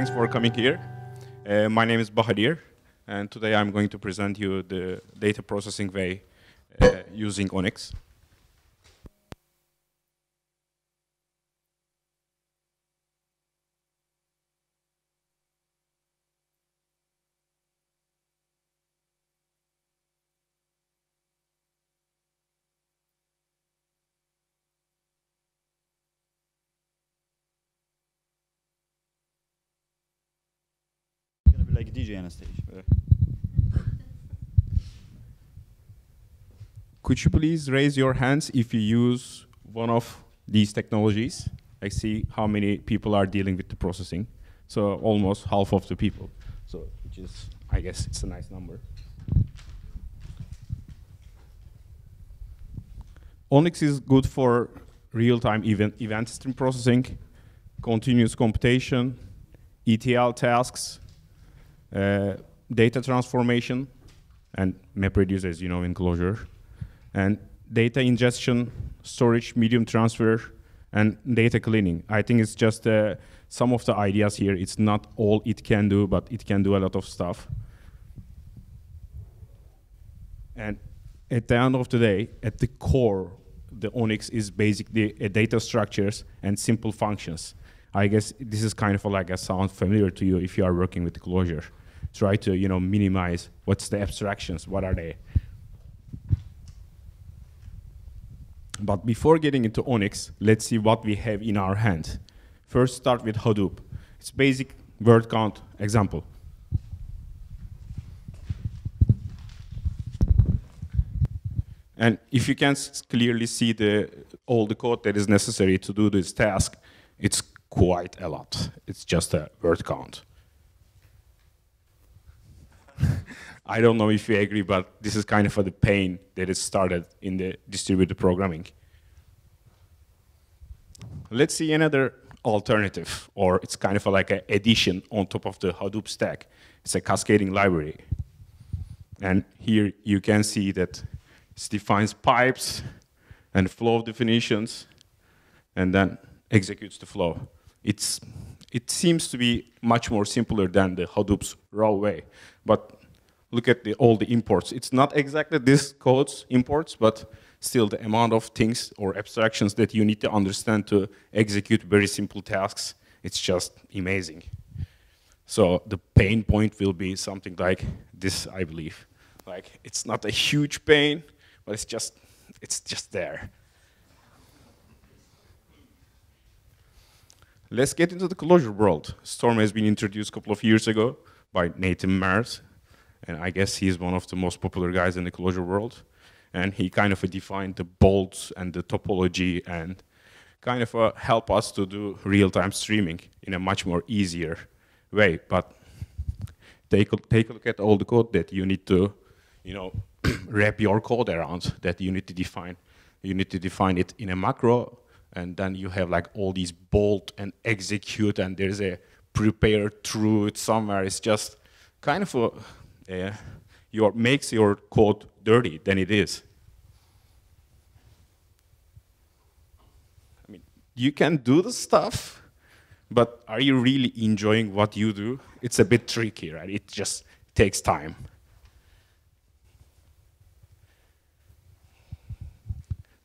thanks for coming here. Uh, my name is Bahadir, and today I'm going to present you the data processing way uh, using Onyx. On. Could you please raise your hands if you use one of these technologies? I see how many people are dealing with the processing. So almost half of the people. So which is, I guess, it's a nice number. Onyx is good for real-time event, event stream processing, continuous computation, ETL tasks, uh, data transformation, and MapReduce, as you know, in Clojure, and data ingestion, storage, medium transfer, and data cleaning. I think it's just uh, some of the ideas here. It's not all it can do, but it can do a lot of stuff. And at the end of the day, at the core, the Onyx is basically a data structures and simple functions. I guess this is kind of like a sound familiar to you if you are working with Clojure. Try to you know minimize what's the abstractions, what are they? But before getting into Onyx, let's see what we have in our hand. First, start with Hadoop. It's basic word count example. And if you can clearly see the, all the code that is necessary to do this task, it's quite a lot. It's just a word count. I don't know if you agree, but this is kind of the pain that is started in the distributed programming. Let's see another alternative, or it's kind of like an addition on top of the Hadoop stack. It's a cascading library. And here you can see that it defines pipes and flow definitions, and then executes the flow. It's, it seems to be much more simpler than the Hadoop's raw way. But look at the, all the imports. It's not exactly this code's imports, but still the amount of things or abstractions that you need to understand to execute very simple tasks, it's just amazing. So the pain point will be something like this, I believe. Like it's not a huge pain, but it's just it's just there. Let's get into the Clojure world. Storm has been introduced a couple of years ago by Nathan Marz, and I guess he's one of the most popular guys in the Clojure world. And he kind of defined the bolts and the topology and kind of uh, help us to do real-time streaming in a much more easier way. But take a, take a look at all the code that you need to, you know, wrap your code around that you need to define. You need to define it in a macro, and then you have like all these bolt and execute, and there's a prepare truth somewhere. It's just kind of a, a your makes your code dirty than it is. I mean, you can do the stuff, but are you really enjoying what you do? It's a bit tricky, right? It just takes time.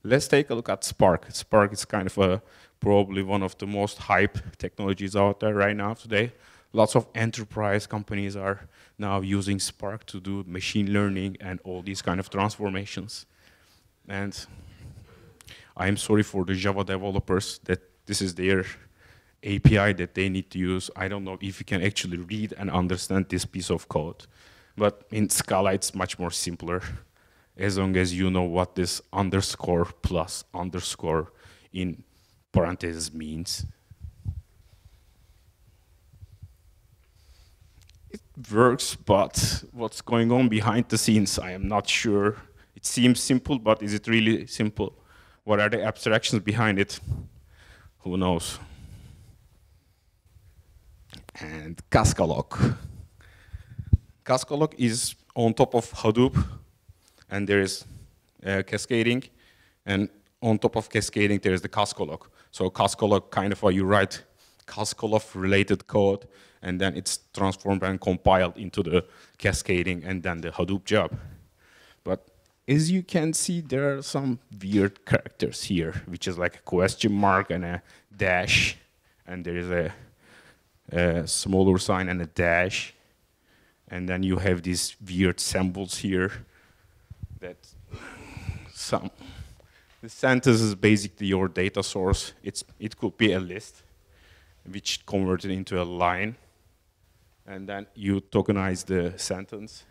Let's take a look at Spark. Spark is kind of a, probably one of the most hype technologies out there right now today. Lots of enterprise companies are now using Spark to do machine learning and all these kind of transformations. And I'm sorry for the Java developers that this is their API that they need to use. I don't know if you can actually read and understand this piece of code. But in Scala, it's much more simpler as long as you know what this underscore plus underscore in parentheses means. It works, but what's going on behind the scenes, I am not sure. It seems simple, but is it really simple? What are the abstractions behind it? Who knows? And Cascalog. Cascalog is on top of Hadoop, and there is uh, cascading, and on top of cascading, there is the Cascalog. So Cascalog kind of where you write Cascalog related code, and then it's transformed and compiled into the cascading and then the Hadoop job. But as you can see, there are some weird characters here, which is like a question mark and a dash, and there is a, a smaller sign and a dash, and then you have these weird symbols here that some the sentence is basically your data source. It's, it could be a list, which converted into a line. And then you tokenize the sentence.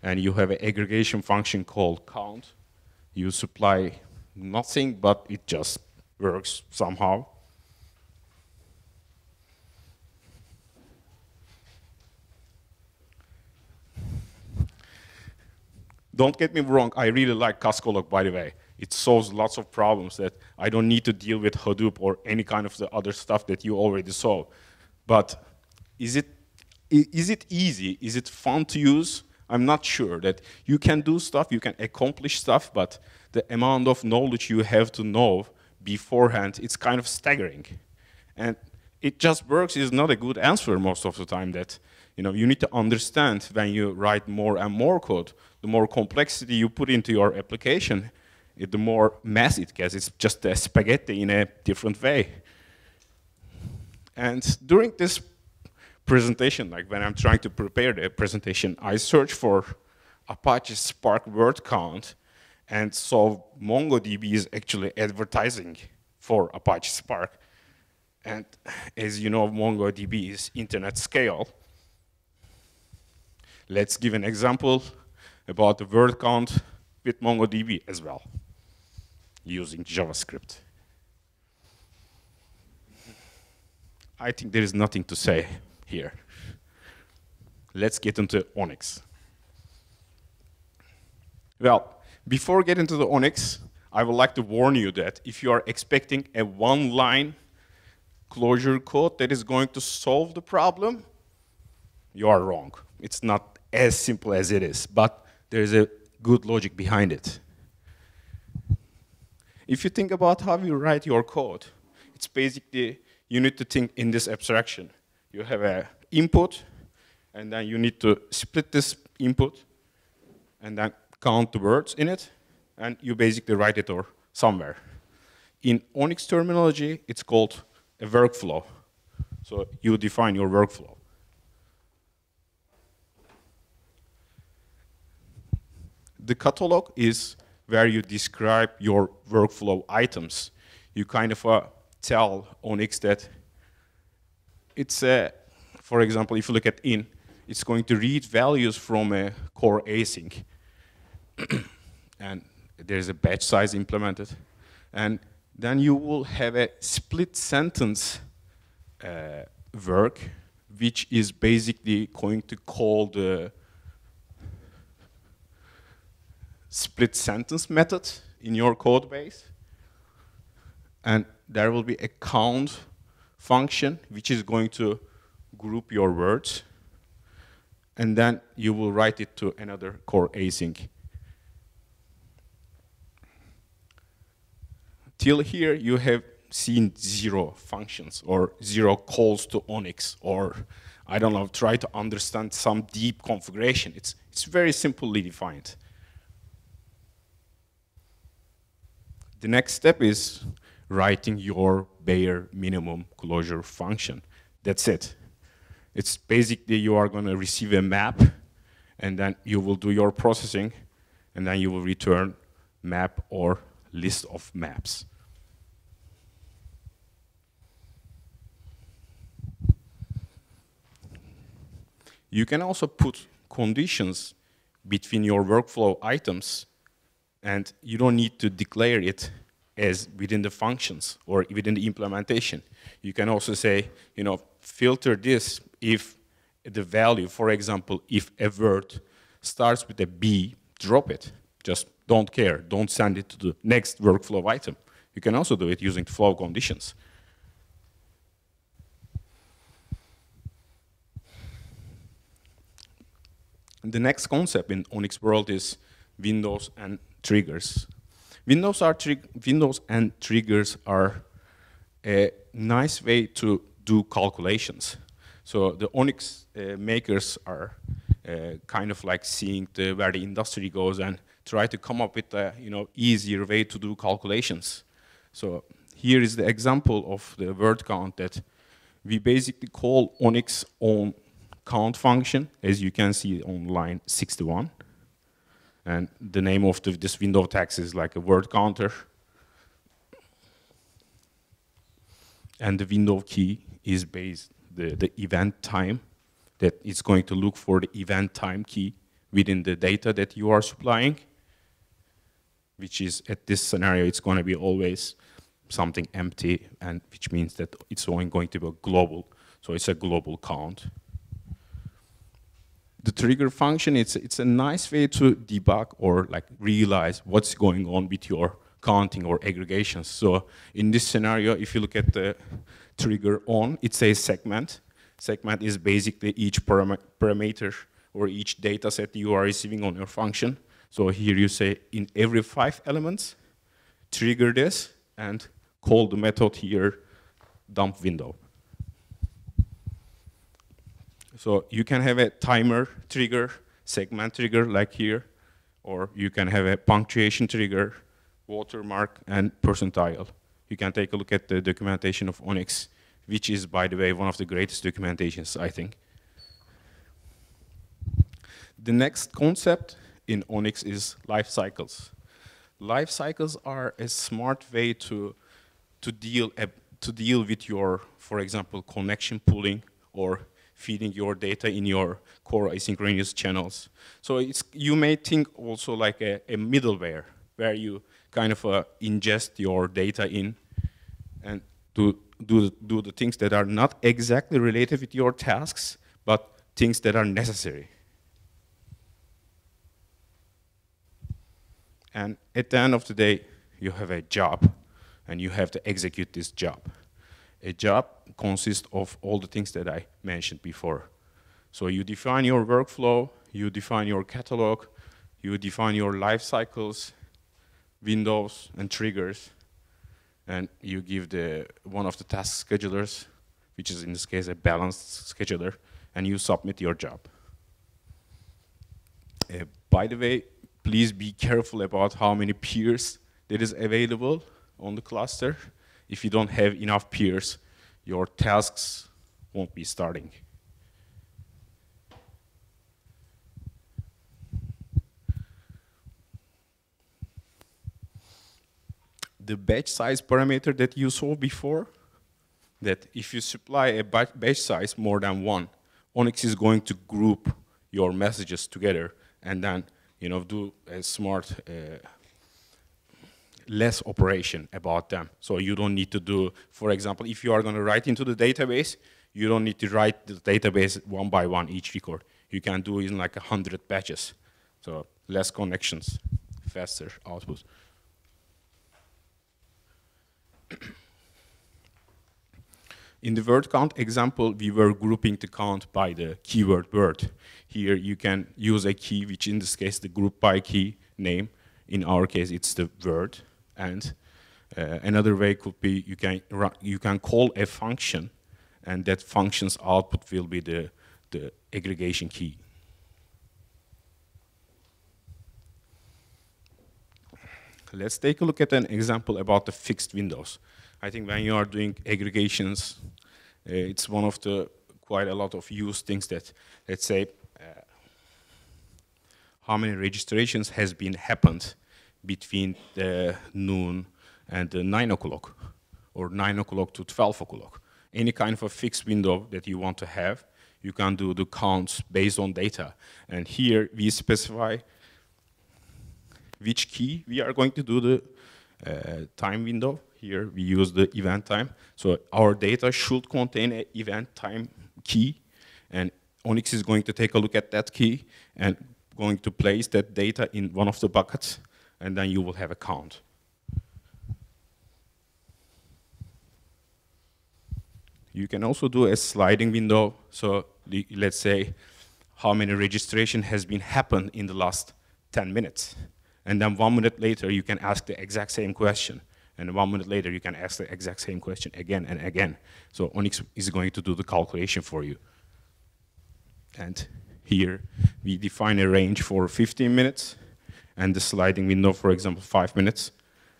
And you have an aggregation function called count. You supply nothing, but it just works somehow. Don't get me wrong, I really like Cascalog, by the way it solves lots of problems that I don't need to deal with Hadoop or any kind of the other stuff that you already solve. But is it, is it easy? Is it fun to use? I'm not sure that you can do stuff, you can accomplish stuff, but the amount of knowledge you have to know beforehand, it's kind of staggering. And it just works is not a good answer most of the time that you know you need to understand when you write more and more code, the more complexity you put into your application, it, the more mess it gets. It's just a spaghetti in a different way. And during this presentation, like when I'm trying to prepare the presentation, I search for Apache Spark word count and saw MongoDB is actually advertising for Apache Spark. And as you know, MongoDB is internet scale. Let's give an example about the word count with MongoDB as well using JavaScript. I think there is nothing to say here. Let's get into Onyx. Well, before getting to the Onyx, I would like to warn you that if you are expecting a one-line Clojure code that is going to solve the problem, you are wrong. It's not as simple as it is, but there's a good logic behind it. If you think about how you write your code, it's basically you need to think in this abstraction. You have an input, and then you need to split this input, and then count the words in it, and you basically write it or somewhere. In Onyx terminology, it's called a workflow. So you define your workflow. The catalog is where you describe your workflow items. You kind of uh, tell Onyx that it's, uh, for example, if you look at in, it's going to read values from a core async. and there's a batch size implemented. And then you will have a split sentence uh, work, which is basically going to call the split sentence method in your code base. And there will be a count function which is going to group your words. And then you will write it to another core async. Till here, you have seen zero functions or zero calls to Onyx or I don't know, try to understand some deep configuration. It's, it's very simply defined. The next step is writing your bare minimum Clojure function. That's it. It's basically you are going to receive a map, and then you will do your processing, and then you will return map or list of maps. You can also put conditions between your workflow items and you don't need to declare it as within the functions or within the implementation. You can also say, you know, filter this if the value, for example, if a word starts with a B, drop it. Just don't care. Don't send it to the next workflow item. You can also do it using flow conditions. The next concept in Onyx world is windows and triggers. Windows, are Windows and triggers are a nice way to do calculations. So the Onyx uh, makers are uh, kind of like seeing the, where the industry goes and try to come up with a you know easier way to do calculations. So here is the example of the word count that we basically call Onyx on count function, as you can see on line 61. And the name of the, this window text is like a word counter. And the window key is based the, the event time that it's going to look for the event time key within the data that you are supplying, which is at this scenario, it's going to be always something empty, and which means that it's only going to be a global. So it's a global count. The trigger function, it's, it's a nice way to debug or like realize what's going on with your counting or aggregations. So in this scenario, if you look at the trigger on, it says segment. Segment is basically each param parameter or each data set you are receiving on your function. So here you say in every five elements, trigger this and call the method here dump window. So you can have a timer trigger, segment trigger like here, or you can have a punctuation trigger, watermark, and percentile. You can take a look at the documentation of Onyx, which is, by the way, one of the greatest documentations, I think. The next concept in Onyx is life cycles. Life cycles are a smart way to, to, deal, to deal with your, for example, connection pooling or feeding your data in your core asynchronous channels. So you may think also like a, a middleware where you kind of uh, ingest your data in and do, do, do the things that are not exactly related with your tasks, but things that are necessary. And at the end of the day, you have a job, and you have to execute this job. A job consists of all the things that I mentioned before. So you define your workflow, you define your catalog, you define your life cycles, windows, and triggers, and you give the one of the task schedulers, which is in this case a balanced scheduler, and you submit your job. Uh, by the way, please be careful about how many peers that is available on the cluster. If you don't have enough peers, your tasks won't be starting. The batch size parameter that you saw before, that if you supply a batch size more than one, Onyx is going to group your messages together and then you know, do a smart uh, less operation about them. So you don't need to do, for example, if you are going to write into the database, you don't need to write the database one by one each record. You can do it in like a hundred batches. So less connections, faster output. In the word count example, we were grouping the count by the keyword word. Here you can use a key, which in this case the group by key name. In our case, it's the word. And uh, another way could be you can you can call a function, and that function's output will be the the aggregation key. Let's take a look at an example about the fixed windows. I think when you are doing aggregations, uh, it's one of the quite a lot of used things that, let's say, uh, how many registrations has been happened between the noon and the 9 o'clock, or 9 o'clock to 12 o'clock. Any kind of a fixed window that you want to have, you can do the counts based on data. And here we specify which key we are going to do the uh, time window here we use the event time. So our data should contain an event time key, and Onyx is going to take a look at that key and going to place that data in one of the buckets, and then you will have a count. You can also do a sliding window. So the, let's say how many registration has been happened in the last 10 minutes. And then one minute later, you can ask the exact same question. And one minute later, you can ask the exact same question again and again. So Onyx is going to do the calculation for you. And here we define a range for 15 minutes and the sliding window, for example, five minutes.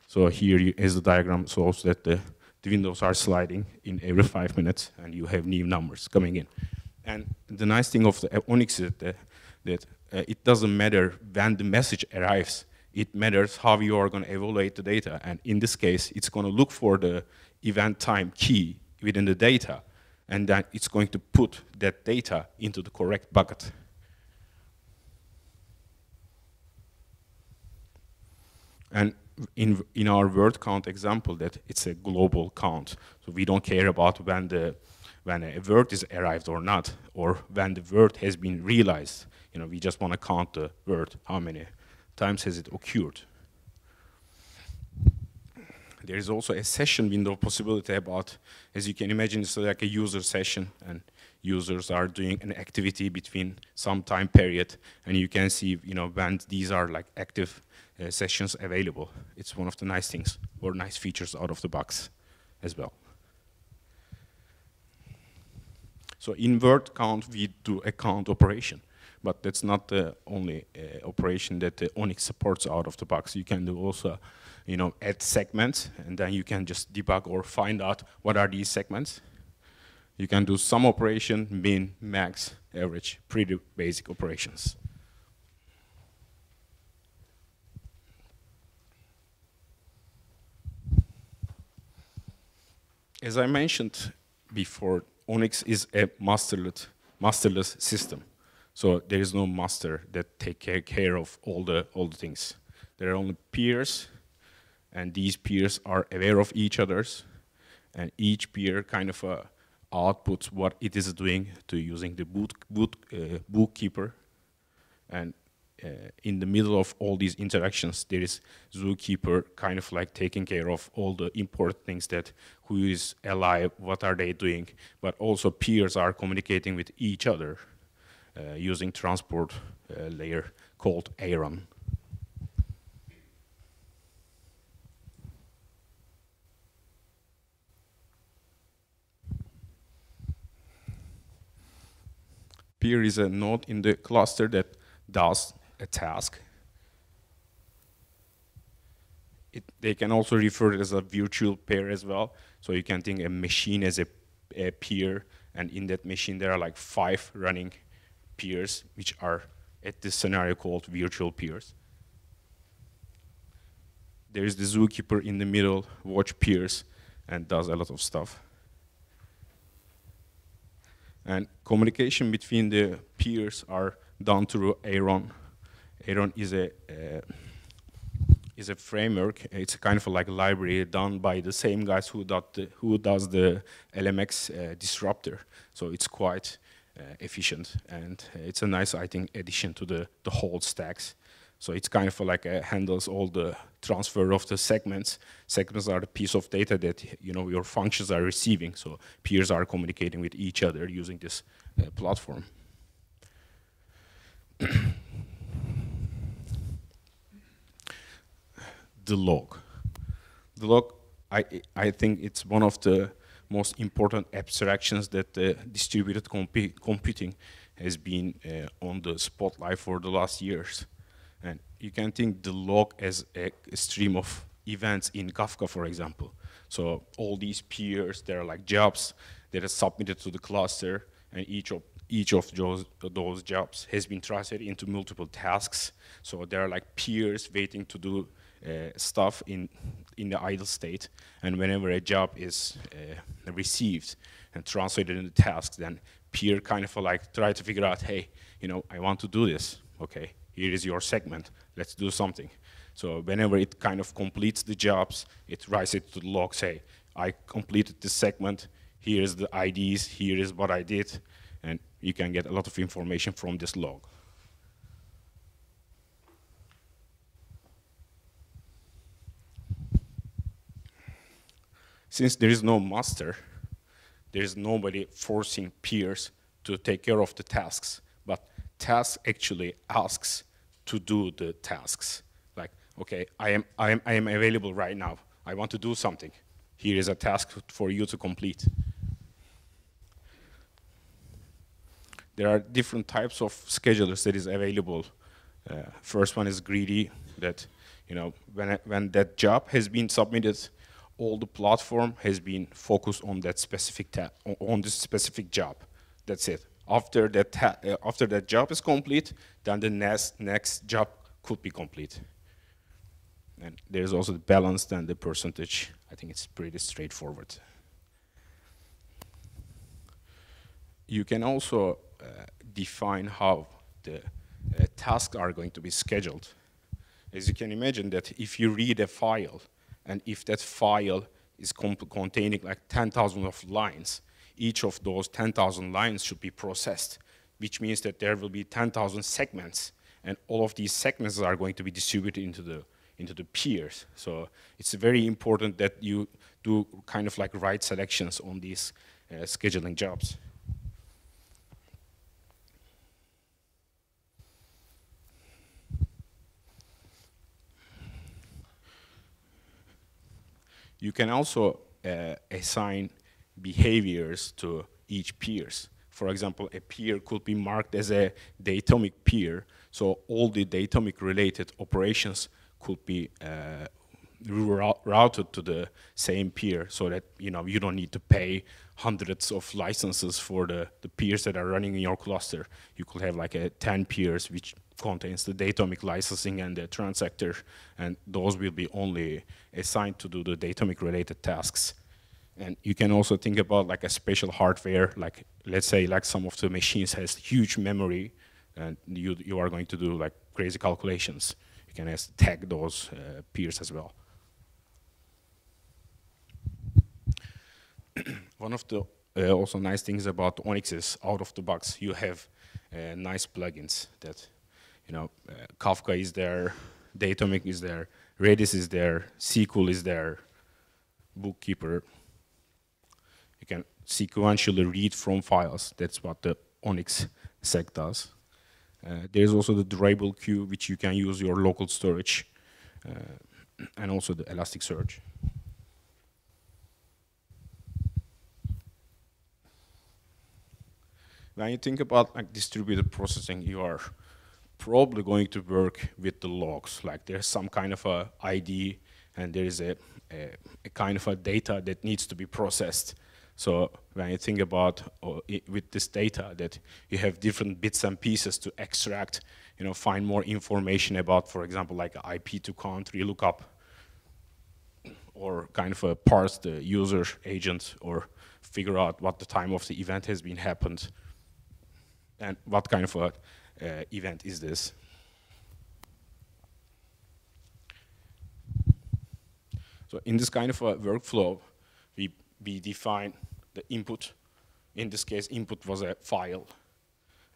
So here is the diagram shows that the, the windows are sliding in every five minutes and you have new numbers coming in. And the nice thing of the Onyx is that, that uh, it doesn't matter when the message arrives, it matters how you are going to evaluate the data. And in this case, it's going to look for the event time key within the data, and then it's going to put that data into the correct bucket. And in, in our word count example, that it's a global count. So we don't care about when, the, when a word is arrived or not, or when the word has been realized. You know, we just want to count the word, how many times has it occurred. There is also a session window possibility about, as you can imagine, it's like a user session, and users are doing an activity between some time period, and you can see, you know, when these are like active uh, sessions available. It's one of the nice things, or nice features out of the box as well. So in word count, we do a count operation but that's not the only uh, operation that the Onyx supports out of the box. You can do also, you know, add segments, and then you can just debug or find out what are these segments. You can do sum operation, min, max, average, pretty basic operations. As I mentioned before, Onyx is a masterless, masterless system. So there is no master that take care of all the all the things. There are only peers, and these peers are aware of each other's, and each peer kind of uh, outputs what it is doing to using the boot, boot, uh, bookkeeper. And uh, in the middle of all these interactions, there is zookeeper kind of like taking care of all the important things that who is alive, what are they doing, but also peers are communicating with each other. Uh, using transport uh, layer called Aeron. Peer is a node in the cluster that does a task. It, they can also refer it as a virtual pair as well. So you can think a machine as a, a peer, and in that machine there are like five running peers, which are at this scenario called virtual peers. There is the zookeeper in the middle, watch peers, and does a lot of stuff. And communication between the peers are done through Aeron. Aeron is a uh, is a framework. It's kind of like a library done by the same guys who, the, who does the LMAX uh, disruptor. So it's quite uh, efficient, and it's a nice, I think, addition to the, the whole stacks. So it's kind of like uh, handles all the transfer of the segments. Segments are the piece of data that you know your functions are receiving. So peers are communicating with each other using this uh, platform. the log. The log, I I think it's one of the most important abstractions that uh, distributed comp computing has been uh, on the spotlight for the last years. You can think the log as a, stream of events in Kafka, for example. So all these peers, they're like jobs that are submitted to the cluster, and each of each of those, those jobs has been translated into multiple tasks. So there are like peers waiting to do uh, stuff in in the idle state, and whenever a job is uh, received and translated into tasks, then peer kind of like try to figure out, hey, you know, I want to do this. Okay, here is your segment. Let's do something. So whenever it kind of completes the jobs, it writes it to the log, say, I completed this segment. Here is the IDs. Here is what I did, and you can get a lot of information from this log. since there is no master, there is nobody forcing peers to take care of the tasks, but task actually asks to do the tasks. Like, okay, I am, I am, I am available right now. I want to do something. Here is a task for you to complete. there are different types of schedulers that is available. Uh, first one is greedy, that you know when when that job has been submitted, all the platform has been focused on that specific on this specific job. That's it. After that uh, after that job is complete, then the next next job could be complete. And there's also the balance and the percentage. I think it's pretty straightforward. You can also uh, define how the uh, tasks are going to be scheduled. As you can imagine that if you read a file, and if that file is containing like 10,000 of lines, each of those 10,000 lines should be processed, which means that there will be 10,000 segments, and all of these segments are going to be distributed into the into the peers. So it's very important that you do kind of like right selections on these uh, scheduling jobs. You can also uh, assign behaviors to each peers. For example, a peer could be marked as a datomic peer, so all the datomic related operations could be uh, routed to the same peer so that you know you don't need to pay hundreds of licenses for the, the peers that are running in your cluster. You could have like a 10 peers which contains the datomic licensing and the transactor and those will be only assigned to do the datomic related tasks. And you can also think about like a special hardware, like let's say like some of the machines has huge memory and you, you are going to do like crazy calculations you can tag those uh, peers as well. One of the uh, also nice things about Onyx is out of the box you have uh, nice plugins that you know uh, Kafka is there, Datomic is there, Redis is there, SQL is there, Bookkeeper. You can sequentially read from files. That's what the Onyx sec does. Uh, there's also the durable queue, which you can use your local storage, uh, and also the Elasticsearch. When you think about like distributed processing, you are probably going to work with the logs. Like there's some kind of a ID, and there is a, a, a kind of a data that needs to be processed. So when you think about uh, with this data that you have different bits and pieces to extract, you know, find more information about, for example, like IP to country lookup, or kind of a parse the user agent, or figure out what the time of the event has been happened, and what kind of a uh, event is this. So in this kind of a workflow, we we define the input. In this case, input was a file.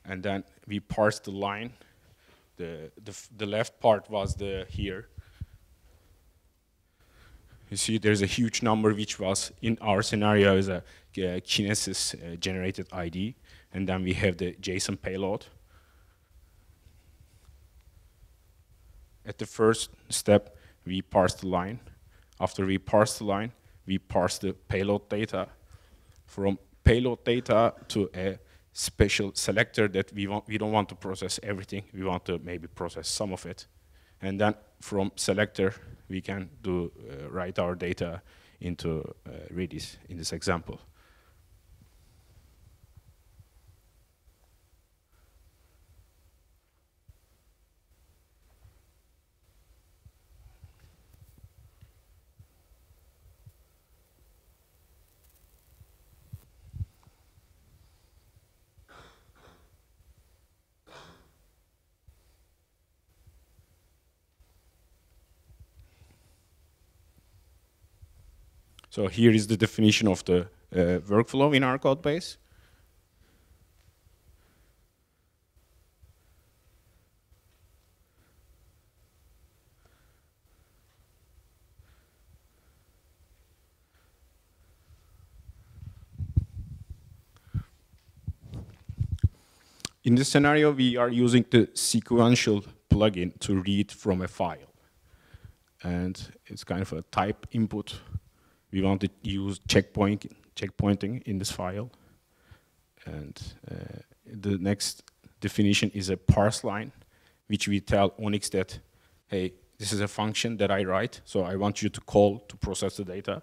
And then we parsed the line. The, the, the left part was the here. You see there's a huge number which was, in our scenario, is a, a Kinesis uh, generated ID. And then we have the JSON payload. At the first step, we parse the line. After we parse the line, we parse the payload data from payload data to a special selector that we want we don't want to process everything. We want to maybe process some of it. And then from selector we can do uh, write our data into uh, Redis in this example So here is the definition of the uh, workflow in our code base. In this scenario, we are using the sequential plugin to read from a file. And it's kind of a type input we want to use checkpoint, checkpointing in this file. And uh, the next definition is a parse line, which we tell Onyx that, hey, this is a function that I write, so I want you to call to process the data.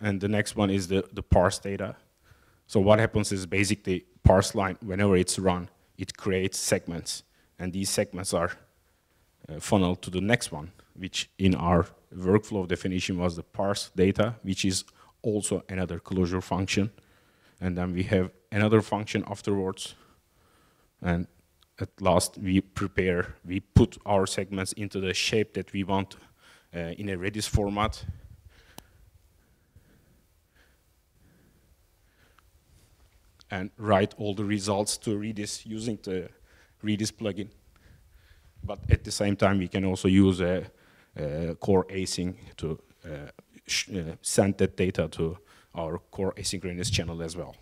And the next one is the, the parse data. So what happens is basically parse line, whenever it's run, it creates segments. And these segments are uh, funneled to the next one, which in our workflow definition was the parse data, which is also another Clojure function. And then we have another function afterwards. And at last, we prepare, we put our segments into the shape that we want uh, in a Redis format. And write all the results to Redis using the Redis plugin. But at the same time, we can also use a, a core async to uh, uh, send that data to our core asynchronous channel as well.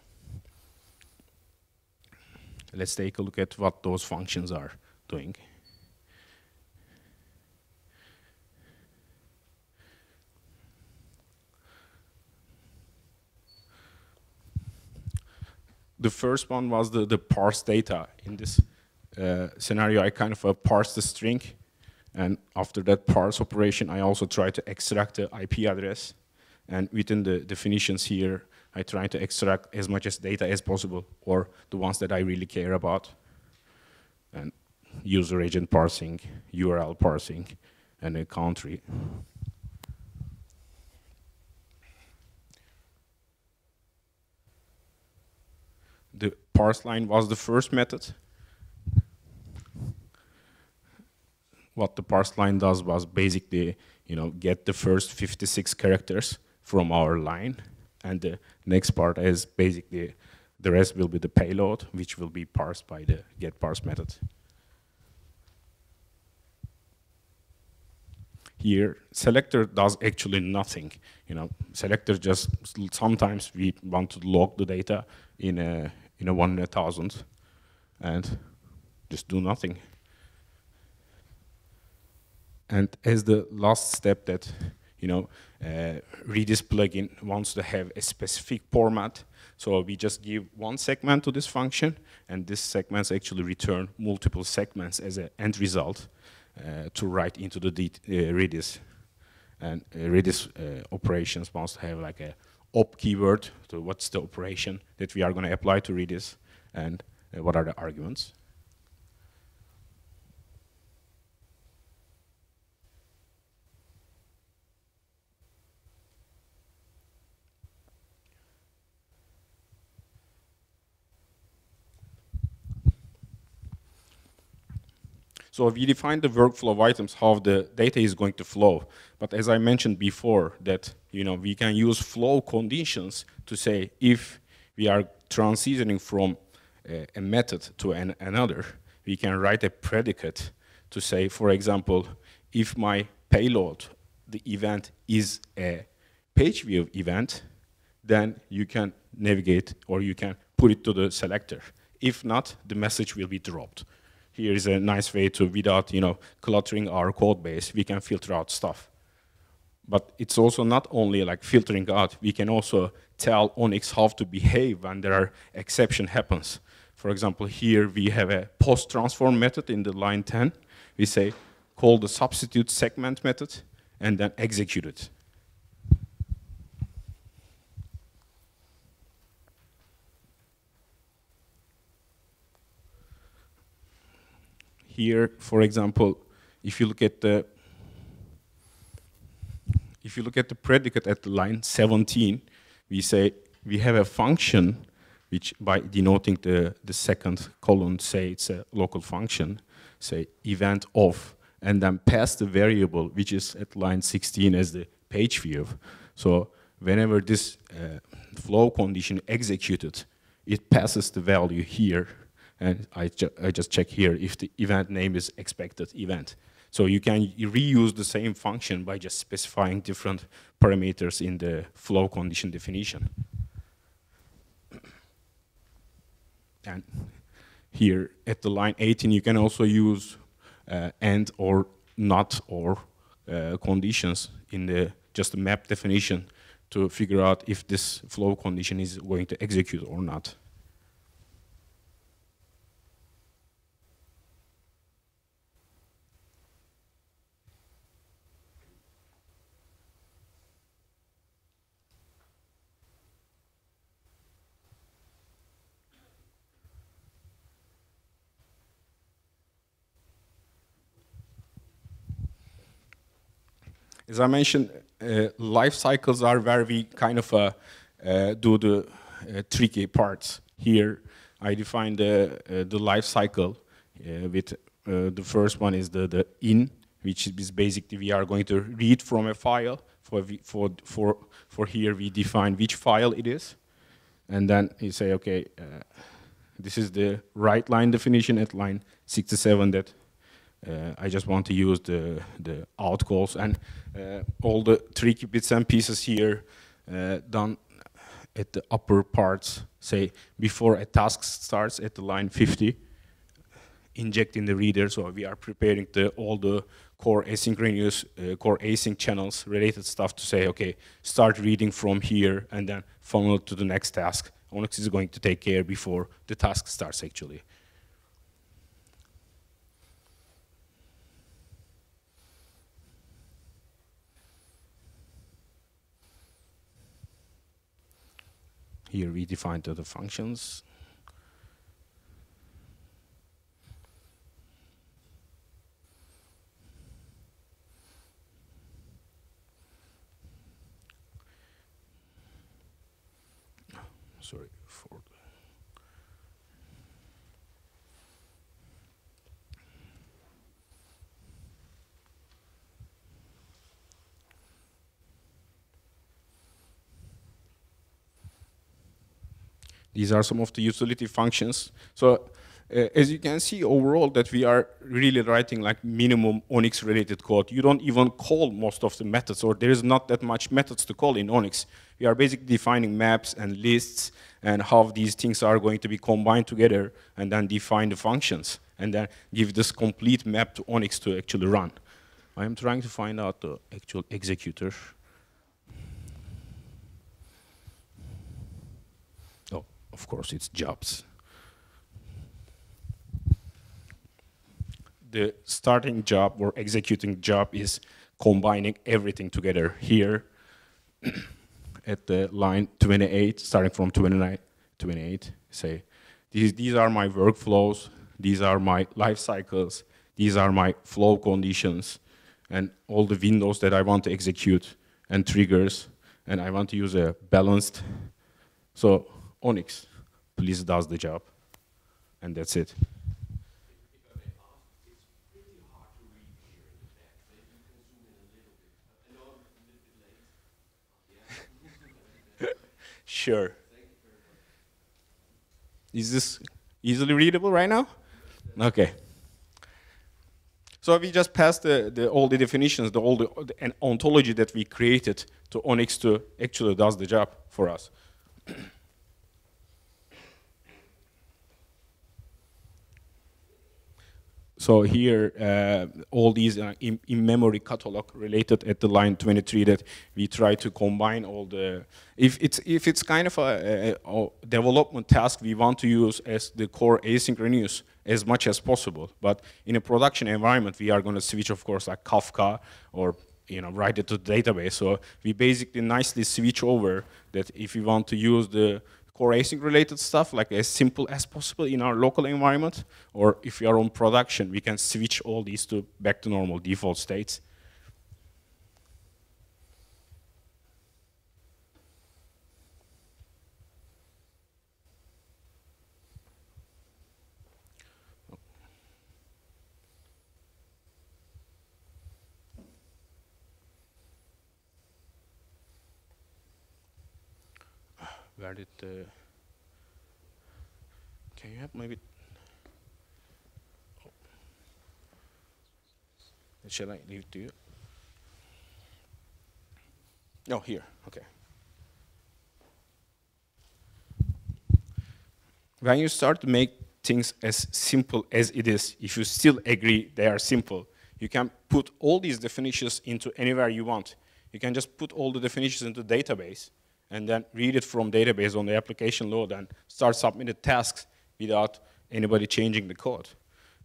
Let's take a look at what those functions are doing. The first one was the, the parse data. In this uh, scenario, I kind of uh, parse the string, and after that parse operation, I also try to extract the IP address. And within the definitions here, I try to extract as much as data as possible, or the ones that I really care about. And user agent parsing, URL parsing, and a country. The parse line was the first method. What the parse line does was basically, you know, get the first 56 characters from our line and the next part is basically the rest will be the payload, which will be parsed by the get parse method. Here, selector does actually nothing. You know, selector just sometimes we want to log the data in a in a thousand, and just do nothing. And as the last step that you know, uh, Redis plugin wants to have a specific format. So we just give one segment to this function, and this segments actually return multiple segments as an end result uh, to write into the uh, Redis. And uh, Redis uh, operations wants to have like a op keyword, so what's the operation that we are going to apply to Redis, and uh, what are the arguments. So we define the workflow of items, how the data is going to flow. But as I mentioned before, that you know we can use flow conditions to say if we are transitioning from a method to an, another, we can write a predicate to say, for example, if my payload, the event is a page view event, then you can navigate or you can put it to the selector. If not, the message will be dropped here is a nice way to, without you know, cluttering our code base, we can filter out stuff. But it's also not only like filtering out, we can also tell Onyx how to behave when there are exception happens. For example, here we have a post transform method in the line 10. We say, call the substitute segment method and then execute it. Here, for example, if you look at the if you look at the predicate at line 17, we say we have a function which by denoting the, the second column say it's a local function, say event of, and then pass the variable which is at line 16 as the page view. So whenever this uh, flow condition executed, it passes the value here and I, ju I just check here if the event name is expected event. So you can reuse the same function by just specifying different parameters in the flow condition definition. And here at the line 18, you can also use uh, and or not or uh, conditions in the just map definition to figure out if this flow condition is going to execute or not. As I mentioned, uh, life cycles are where we kind of uh, uh, do the uh, tricky parts. Here, I define the, the life cycle with the first one is the, the in, which is basically we are going to read from a file. For, for, for, for here, we define which file it is. And then you say, okay, this is the right line definition at line 67 that uh, I just want to use the, the out calls and uh, all the tricky bits and pieces here uh, done at the upper parts, say before a task starts at the line 50, inject in the reader, so we are preparing the, all the core asynchronous, uh, core async channels related stuff to say, okay, start reading from here and then funnel to the next task. Onyx is going to take care before the task starts actually. Here we define the other functions. Sorry for These are some of the utility functions. So uh, as you can see overall that we are really writing like minimum Onyx related code. You don't even call most of the methods or there is not that much methods to call in Onyx. We are basically defining maps and lists and how these things are going to be combined together and then define the functions and then give this complete map to Onyx to actually run. I am trying to find out the actual executor. Of course, it's jobs. The starting job or executing job is combining everything together here at the line 28, starting from 29, 28, say, these, these are my workflows, these are my life cycles, these are my flow conditions, and all the windows that I want to execute and triggers, and I want to use a balanced. So Onyx, please does the job. And that's it. sure. Is this easily readable right now? Okay. So we just passed the, the, all the definitions, the, all the, the ontology that we created to Onyx to actually does the job for us. So here, uh, all these uh, in-memory catalog related at the line 23 that we try to combine all the, if it's, if it's kind of a, a, a, development task we want to use as the core asynchronous as much as possible. But in a production environment, we are going to switch, of course, like Kafka or you know, write it to the database. So we basically nicely switch over that if we want to use the core async related stuff, like as simple as possible in our local environment, or if we are on production, we can switch all these to back to normal default states. Where did the can you have maybe oh. shall I leave it to you? No here okay. When you start to make things as simple as it is if you still agree they are simple you can put all these definitions into anywhere you want. You can just put all the definitions into database and then read it from database on the application load and start submitting tasks without anybody changing the code,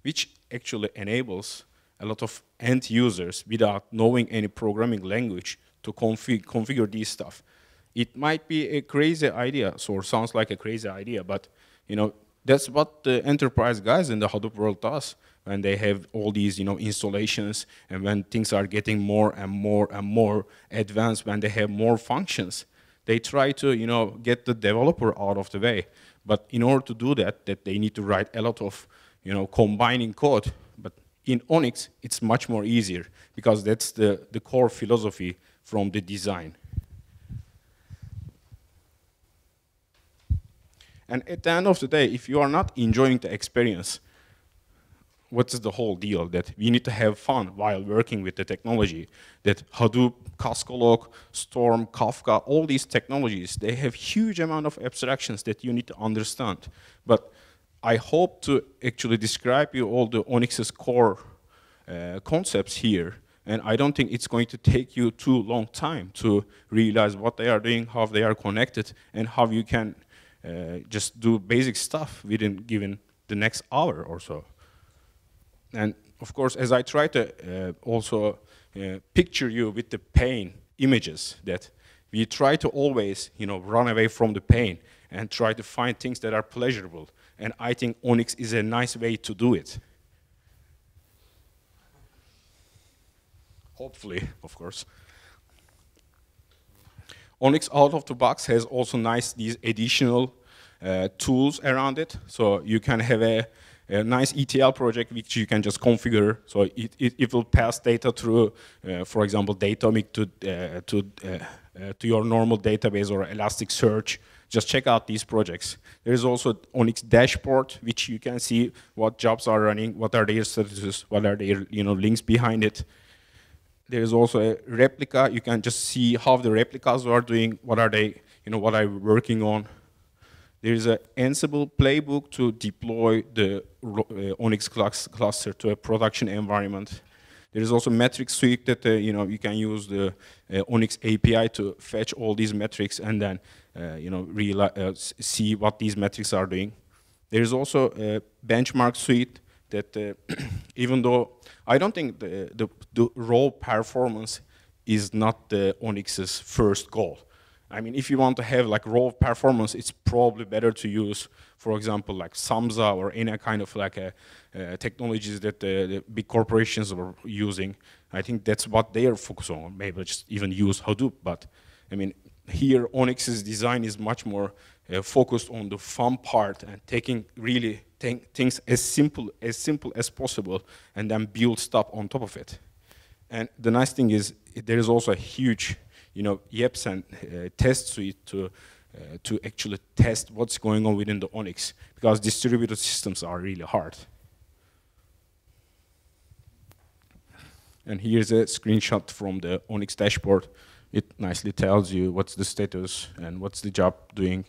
which actually enables a lot of end users without knowing any programming language to config configure these stuff. It might be a crazy idea, so sounds like a crazy idea, but you know, that's what the enterprise guys in the Hadoop world does when they have all these you know installations and when things are getting more and more and more advanced when they have more functions they try to you know get the developer out of the way. But in order to do that that they need to write a lot of you know combining code. But in onyx it's much more easier because that's the the core philosophy from the design. And at the end of the day if you are not enjoying the experience what's the whole deal? That we need to have fun while working with the technology. That Hadoop, Cascalog, Storm, Kafka, all these technologies, they have huge amount of abstractions that you need to understand. But I hope to actually describe you all the Onyx's core uh, concepts here. And I don't think it's going to take you too long time to realize what they are doing, how they are connected, and how you can uh, just do basic stuff within given the next hour or so. And of course, as I try to uh, also uh, picture you with the pain images, that we try to always, you know, run away from the pain and try to find things that are pleasurable. And I think Onyx is a nice way to do it. Hopefully, of course. Onyx out of the box has also nice these additional uh, tools around it. So you can have a a nice ETL project which you can just configure. So it, it, it will pass data through, uh, for example, Datomic to, uh, to, uh, uh, to your normal database or Elasticsearch. Just check out these projects. There is also Onyx dashboard, which you can see what jobs are running, what are their statuses, what are their you know, links behind it. There is also a replica. You can just see how the replicas are doing, what are they, you know, what are working on. There is an Ansible playbook to deploy the uh, Onyx cluster to a production environment. There is also metrics suite that uh, you know you can use the uh, Onyx API to fetch all these metrics and then uh, you know uh, see what these metrics are doing. There is also a benchmark suite that uh, even though I don't think the, the, the raw performance is not the Onyx's first goal. I mean, if you want to have like raw performance, it's probably better to use, for example, like Samza or any kind of like a, uh, technologies that the, the, big corporations are using. I think that's what they are focused on. Maybe just even use Hadoop, but I mean, here Onyx's design is much more uh, focused on the fun part and taking really things as simple as simple as possible and then build stuff on top of it. And the nice thing is there is also a huge you know, Jepsen uh, test suite to, uh, to actually test what's going on within the Onyx because distributed systems are really hard. And here's a screenshot from the Onyx dashboard. It nicely tells you what's the status and what's the job doing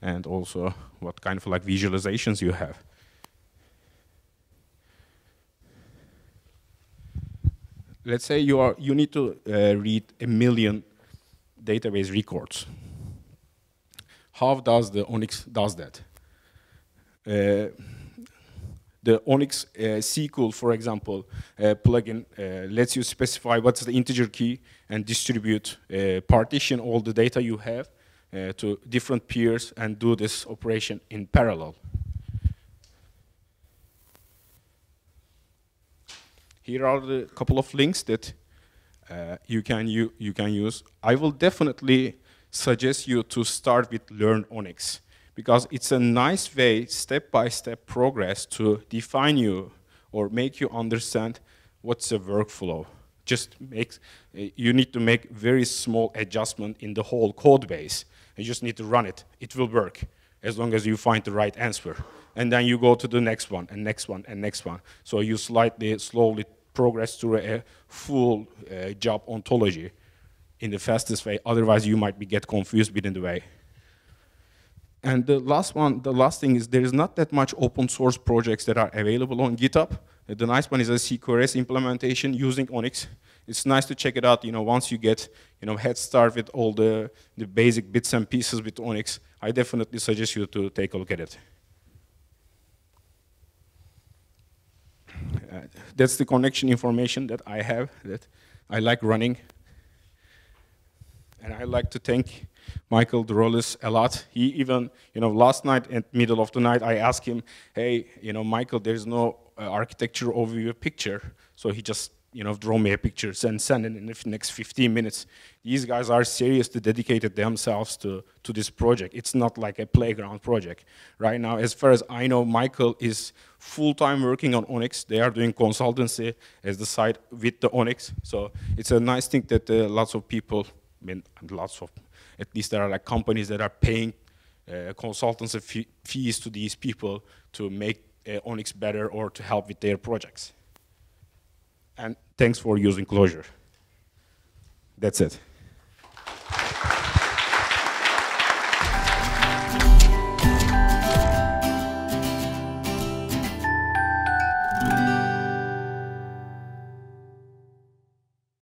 and also what kind of like visualizations you have. Let's say you are you need to uh, read a million database records. How does the Onyx does that? Uh, the Onyx uh, SQL, for example, uh, plugin uh, lets you specify what's the integer key and distribute, uh, partition all the data you have uh, to different peers and do this operation in parallel. Here are the couple of links that uh, you, can, you, you can use. I will definitely suggest you to start with Learn Onyx because it's a nice way, step-by-step -step progress to define you or make you understand what's the workflow. Just make, you need to make very small adjustment in the whole code base. You just need to run it. It will work as long as you find the right answer. And then you go to the next one, and next one, and next one. So you slightly, slowly progress through a full uh, job ontology in the fastest way. Otherwise, you might be get confused within the way. And the last one, the last thing is there is not that much open source projects that are available on GitHub. The nice one is a CQRS implementation using Onyx. It's nice to check it out. You know, once you get you know head start with all the the basic bits and pieces with Onyx, I definitely suggest you to take a look at it. Uh, that's the connection information that I have that I like running. And I like to thank Michael Drogalis a lot. He even, you know, last night at middle of the night, I asked him, hey, you know, Michael, there's no uh, architecture overview picture. So he just, you know, draw me a picture and send it in the next 15 minutes. These guys are seriously dedicated themselves to, to this project. It's not like a playground project. Right now, as far as I know, Michael is full-time working on Onyx. They are doing consultancy as the site with the Onyx. So it's a nice thing that uh, lots of people, I mean, lots of, at least there are like companies that are paying uh, consultancy fee fees to these people to make uh, Onyx better or to help with their projects. And thanks for using Clojure. That's it.